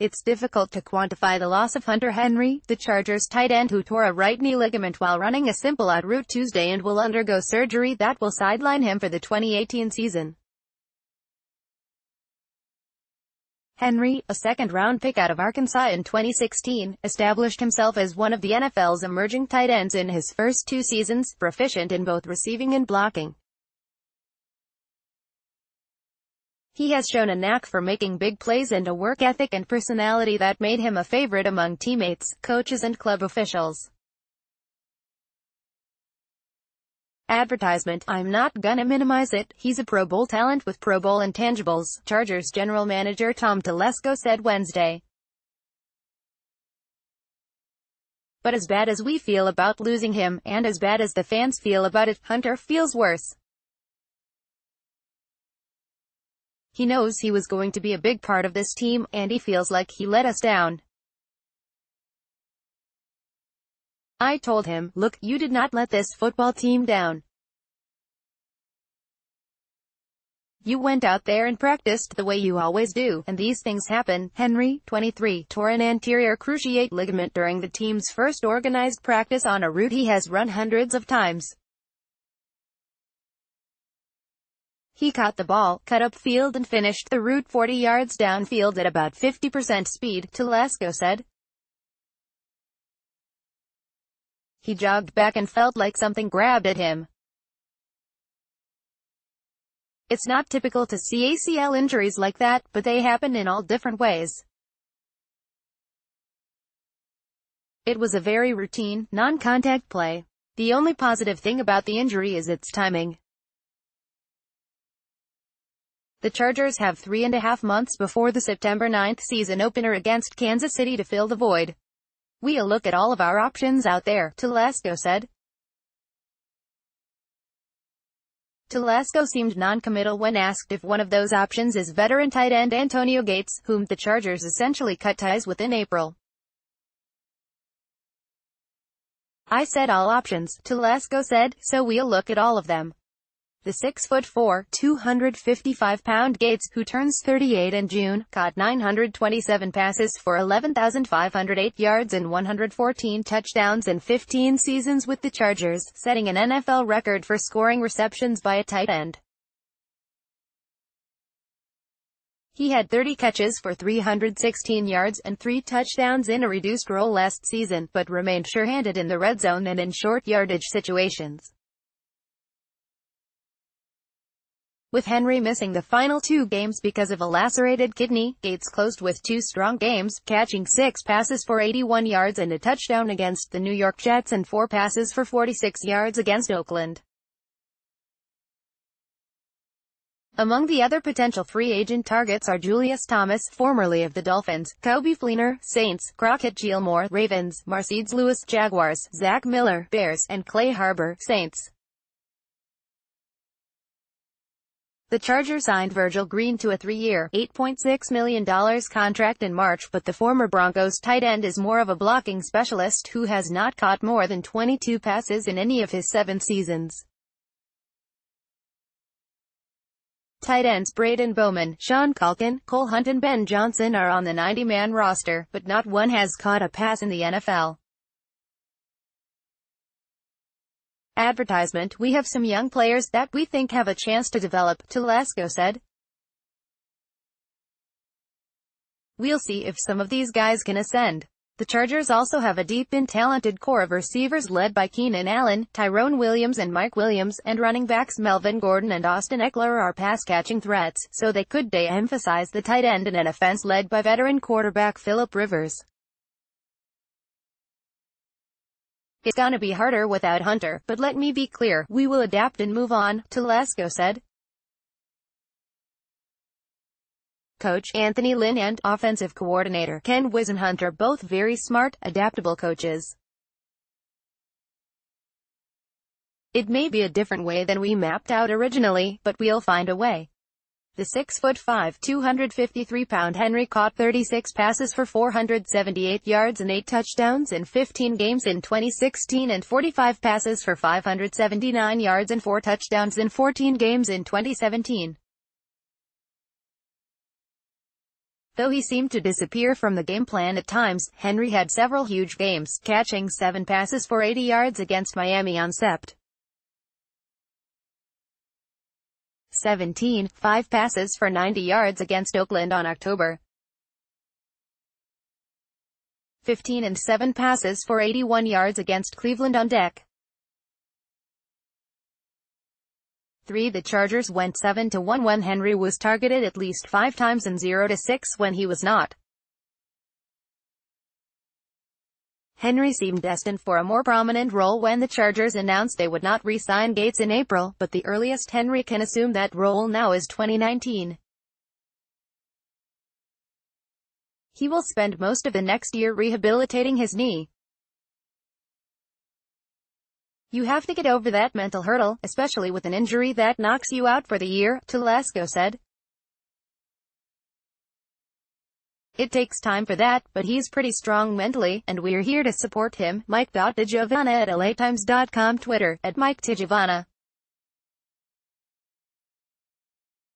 It's difficult to quantify the loss of Hunter Henry, the Chargers tight end who tore a right knee ligament while running a simple out route Tuesday and will undergo surgery that will sideline him for the 2018 season. Henry, a second-round pick out of Arkansas in 2016, established himself as one of the NFL's emerging tight ends in his first two seasons, proficient in both receiving and blocking. He has shown a knack for making big plays and a work ethic and personality that made him a favorite among teammates, coaches and club officials. Advertisement, I'm not gonna minimize it, he's a Pro Bowl talent with Pro Bowl intangibles, Chargers general manager Tom Telesco said Wednesday. But as bad as we feel about losing him, and as bad as the fans feel about it, Hunter feels worse. He knows he was going to be a big part of this team, and he feels like he let us down. I told him, look, you did not let this football team down. You went out there and practiced the way you always do, and these things happen. Henry, 23, tore an anterior cruciate ligament during the team's first organized practice on a route he has run hundreds of times. He caught the ball, cut up field and finished the route 40 yards downfield at about 50% speed, Telesco said. He jogged back and felt like something grabbed at him. It's not typical to see ACL injuries like that, but they happen in all different ways. It was a very routine, non-contact play. The only positive thing about the injury is its timing. The Chargers have three and a half months before the September 9th season opener against Kansas City to fill the void. We'll look at all of our options out there, Telesco said. Telesco seemed non-committal when asked if one of those options is veteran tight end Antonio Gates, whom the Chargers essentially cut ties with in April. I said all options, Telesco said, so we'll look at all of them. The 6'4", 255-pound Gates, who turns 38 in June, caught 927 passes for 11,508 yards and 114 touchdowns in 15 seasons with the Chargers, setting an NFL record for scoring receptions by a tight end. He had 30 catches for 316 yards and 3 touchdowns in a reduced role last season, but remained sure-handed in the red zone and in short yardage situations. With Henry missing the final two games because of a lacerated kidney, Gates closed with two strong games, catching six passes for 81 yards and a touchdown against the New York Jets and four passes for 46 yards against Oakland. Among the other potential free agent targets are Julius Thomas, formerly of the Dolphins, Coby Fleener, Saints, Crockett Gillmore, Ravens, Marcedes Lewis, Jaguars, Zach Miller, Bears, and Clay Harbor, Saints. The Chargers signed Virgil Green to a three-year, $8.6 million contract in March but the former Broncos tight end is more of a blocking specialist who has not caught more than 22 passes in any of his seven seasons. Tight ends Braedon Bowman, Sean Culkin, Cole Hunt and Ben Johnson are on the 90-man roster, but not one has caught a pass in the NFL. Advertisement, we have some young players that we think have a chance to develop, Telesco said. We'll see if some of these guys can ascend. The Chargers also have a deep and talented core of receivers led by Keenan Allen, Tyrell Williams and Mike Williams, and running backs Melvin Gordon and Austin Ekeler are pass-catching threats, so they could de-emphasize the tight end in an offense led by veteran quarterback Philip Rivers. It's gonna be harder without Hunter, but let me be clear, we will adapt and move on, Telesco said. Coach Anthony Lynn and offensive coordinator Ken Whisenhunt both very smart, adaptable coaches. It may be a different way than we mapped out originally, but we'll find a way. The 6'5", 253-pound Henry caught 36 passes for 478 yards and 8 touchdowns in 15 games in 2016 and 45 passes for 579 yards and 4 touchdowns in 14 games in 2017. Though he seemed to disappear from the game plan at times, Henry had several huge games, catching seven passes for 80 yards against Miami on Sept. 17, five passes for 90 yards against Oakland on October 15 and seven passes for 81 yards against Cleveland on deck. 3. The Chargers went 7-1 when Henry was targeted at least five times and 0-6 when he was not. Henry seemed destined for a more prominent role when the Chargers announced they would not re-sign Gates in April, but the earliest Henry can assume that role now is 2019. He will spend most of the next year rehabilitating his knee. You have to get over that mental hurdle, especially with an injury that knocks you out for the year, Telesco said. It takes time for that, but he's pretty strong mentally, and we're here to support him. Mike.DiGiovanna at LATimes.com Twitter, at Mike DiGiovanna.